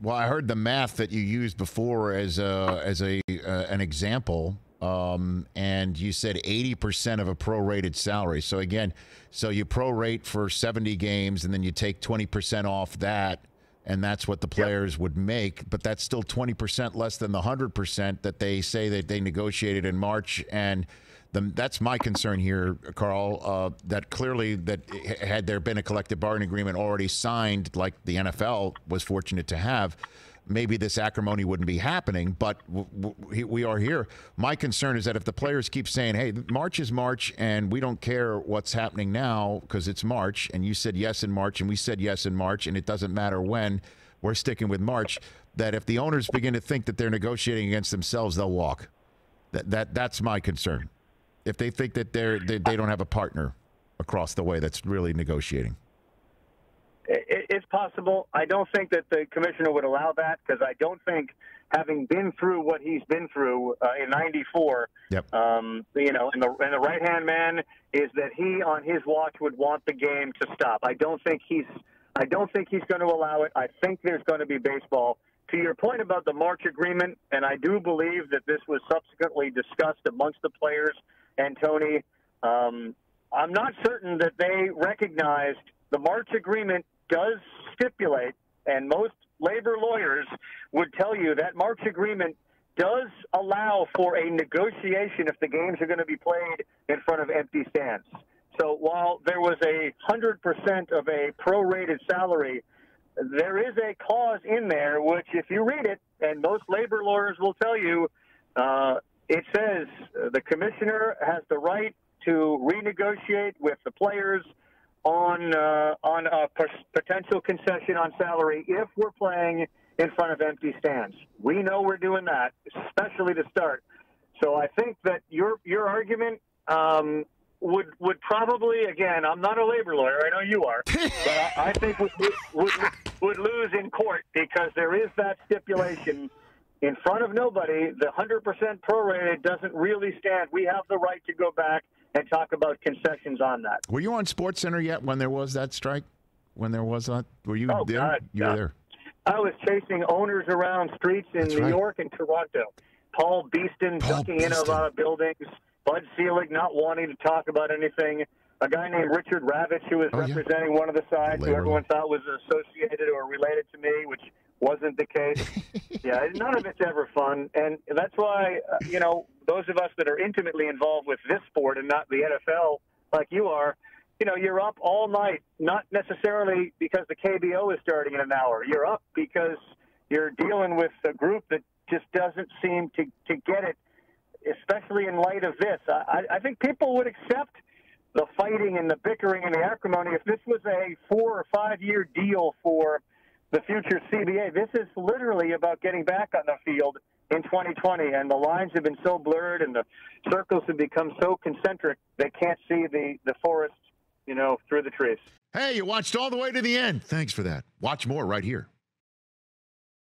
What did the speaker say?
Well, I heard the math that you used before as a as a uh, an example, um, and you said eighty percent of a prorated salary. So again, so you prorate for seventy games, and then you take twenty percent off that, and that's what the players yep. would make. But that's still twenty percent less than the hundred percent that they say that they negotiated in March and the, that's my concern here, Karl. Uh, that clearly, that had there been a collective bargaining agreement already signed, like the NFL was fortunate to have, maybe this acrimony wouldn't be happening. But we are here. My concern is that if the players keep saying, "Hey, March is March, and we don't care what's happening now because it's March," and you said yes in March, and we said yes in March, and it doesn't matter when, we're sticking with March. That if the owners begin to think that they're negotiating against themselves, they'll walk. That that that's my concern if they think that they're they, they don't have a partner across the way that's really negotiating? It's possible. I don't think that the commissioner would allow that because I don't think, having been through what he's been through uh, in '94, yep. um, you know, and the and the right hand man is that he on his watch would want the game to stop. I don't think he's. I don't think he's going to allow it. I think there's going to be baseball. To your point about the March agreement, and I do believe that this was subsequently discussed amongst the players and Tony. Um, I'm not certain that they recognized the March agreement does stipulate, and most labor lawyers would tell you that March agreement does allow for a negotiation if the games are going to be played in front of empty stands. So while there was a 100% of a prorated salary, there is a clause in there which, if you read it, and most labor lawyers will tell you, uh, it says uh, the commissioner has the right to renegotiate with the players on uh, on a potential concession on salary if we're playing in front of empty stands. We know we're doing that, especially to start. So I think that your your argument um, would would probably again. I'm not a labor lawyer. I know you are, but I, I think would, would would lose in court because there is that stipulation in front of nobody, the 100% prorated doesn't really stand. We have the right to go back and talk about concessions on that. Were you on SportsCenter yet when there was that strike? When there was that? Were you oh, there? God, you were there. I was chasing owners around streets in That's New right. York and Toronto. Paul Beeston Paul ducking in and out of buildings. Bud Selig not wanting to talk about anything. A guy named Richard Ravitch who was oh, representing yeah. one of the sides who everyone thought was associated or related to me, which wasn't the case. yeah, none of it's ever fun, and that's why uh, you know those of us that are intimately involved with this sport and not the NFL, like you are, you know, you're up all night, not necessarily because the KBO is starting in an hour. You're up because you're dealing with a group that just doesn't seem to to get it, especially in light of this. I, I think people would accept the fighting and the bickering and the acrimony if this was a four or five year deal for the future CBA. This is literally about getting back on the field in 2020, and the lines have been so blurred and the circles have become so concentric they can't see the the forest, you know, through the trees. Hey, you watched all the way to the end. Thanks for that. Watch more right here.